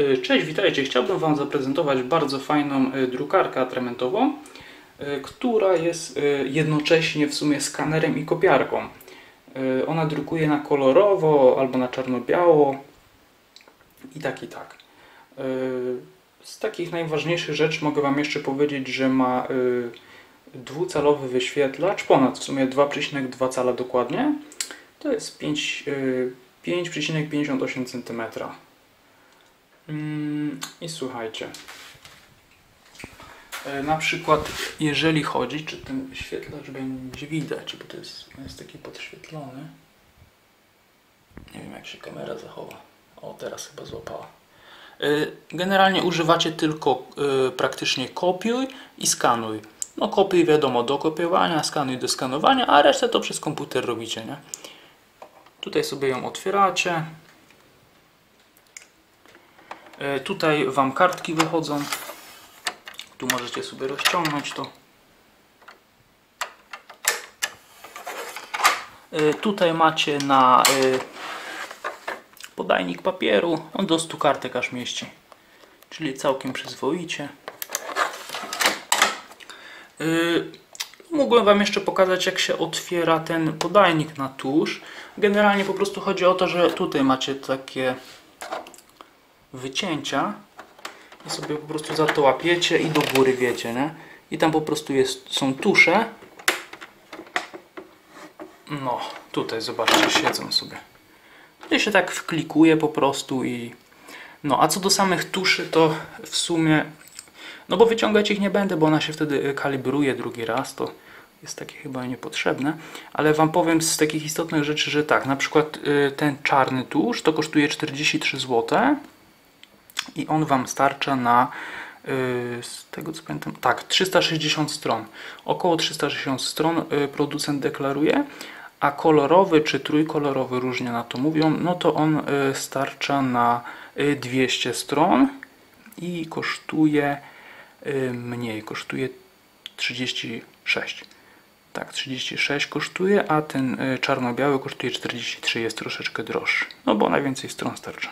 E, cześć, witajcie. Chciałbym Wam zaprezentować bardzo fajną e, drukarkę atramentową, e, która jest jednocześnie w sumie skanerem i kopiarką. Ona drukuje na kolorowo albo na czarno-biało i tak i tak. Z takich najważniejszych rzeczy mogę Wam jeszcze powiedzieć, że ma dwucalowy wyświetlacz, ponad w sumie 2,2 cala dokładnie. To jest 5,58 cm. Mm, I słuchajcie. E, na przykład, jeżeli chodzi, czy ten wyświetlacz będzie widać, bo to jest, jest taki podświetlony. Nie wiem, jak się kamera zachowa. O, teraz chyba złapała. E, generalnie używacie tylko e, praktycznie kopiuj i skanuj. No kopiuj wiadomo do kopiowania, skanuj do skanowania, a resztę to przez komputer robicie, nie? Tutaj sobie ją otwieracie. E, tutaj Wam kartki wychodzą. Tu możecie sobie rozciągnąć to. E, tutaj macie na e, podajnik papieru. On do 100 kartek aż mieści. Czyli całkiem przyzwoicie. Mógłbym Wam jeszcze pokazać jak się otwiera ten podajnik na tusz. Generalnie po prostu chodzi o to, że tutaj macie takie wycięcia i sobie po prostu za to łapiecie i do góry wiecie, nie? I tam po prostu jest, są tusze. No, tutaj zobaczcie, siedzą sobie. Tutaj się tak wklikuje po prostu i... No, a co do samych tuszy, to w sumie... No bo wyciągać ich nie będę, bo ona się wtedy kalibruje drugi raz, to jest takie chyba niepotrzebne, ale Wam powiem z takich istotnych rzeczy, że tak, na przykład y, ten czarny tusz to kosztuje 43 zł, i on Wam starcza na y, z tego co pamiętam, tak, 360 stron. Około 360 stron y, producent deklaruje, a kolorowy czy trójkolorowy, różnie na to mówią, no to on y, starcza na 200 stron i kosztuje mniej, kosztuje 36. Tak, 36 kosztuje, a ten czarno-biały kosztuje 43, jest troszeczkę droższy. No bo najwięcej stron starcza.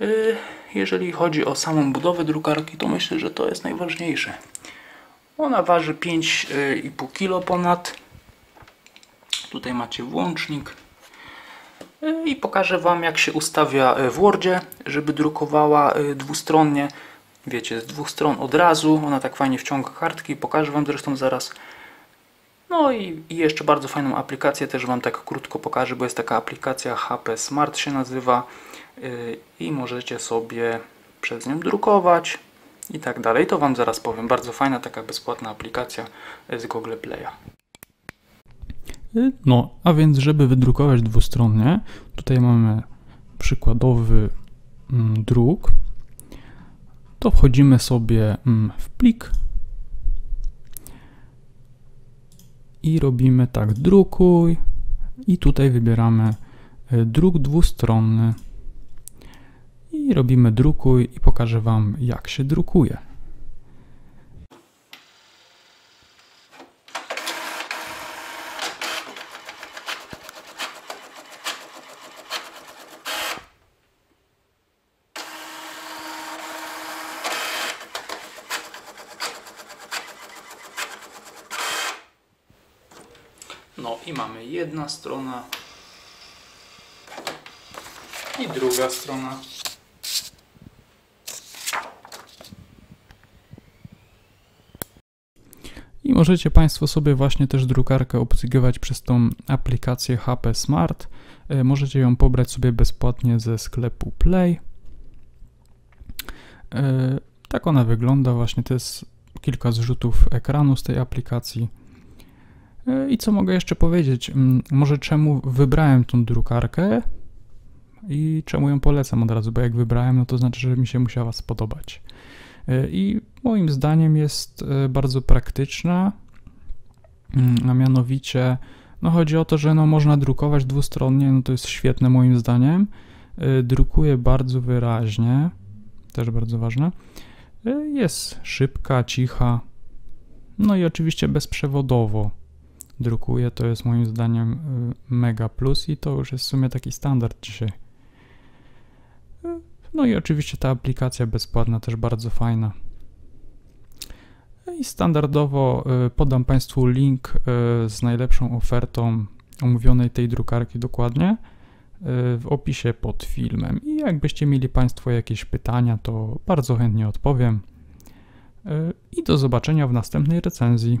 Y, jeżeli chodzi o samą budowę drukarki, to myślę, że to jest najważniejsze. Ona waży 5,5 kg ponad. Tutaj macie włącznik. Y, I pokażę Wam, jak się ustawia w Wordzie, żeby drukowała y, dwustronnie. Wiecie, z dwóch stron od razu. Ona tak fajnie wciąga kartki. Pokażę Wam zresztą zaraz. No i, i jeszcze bardzo fajną aplikację też Wam tak krótko pokażę, bo jest taka aplikacja HP Smart się nazywa i możecie sobie przez nią drukować i tak dalej. To Wam zaraz powiem. Bardzo fajna taka bezpłatna aplikacja z Google Play'a. No, a więc żeby wydrukować dwustronnie, tutaj mamy przykładowy mm, druk. To wchodzimy sobie mm, w plik i robimy tak drukuj i tutaj wybieramy e, druk dwustronny i robimy drukuj i pokażę Wam jak się drukuje. No i mamy jedna strona i druga strona. I możecie Państwo sobie właśnie też drukarkę obsługiwać przez tą aplikację HP Smart. E, możecie ją pobrać sobie bezpłatnie ze sklepu Play. E, tak ona wygląda, właśnie to jest kilka zrzutów ekranu z tej aplikacji. E, I co mogę jeszcze powiedzieć? Mm, może czemu wybrałem tą drukarkę i czemu ją polecam od razu, bo jak wybrałem, no to znaczy, że mi się musiała spodobać. E, i moim zdaniem jest e, bardzo praktyczna, mm, a mianowicie no chodzi o to, że no można drukować dwustronnie, no to jest świetne moim zdaniem. Drukuje bardzo wyraźnie, też bardzo ważne. Jest szybka, cicha, no i oczywiście bezprzewodowo drukuje, to jest moim zdaniem mega plus i to już jest w sumie taki standard dzisiaj. No i oczywiście ta aplikacja bezpłatna też bardzo fajna. I standardowo y, podam Państwu link y, z najlepszą ofertą omówionej tej drukarki dokładnie y, w opisie pod filmem. I jakbyście mieli Państwo jakieś pytania, to bardzo chętnie odpowiem. I do zobaczenia w następnej recenzji.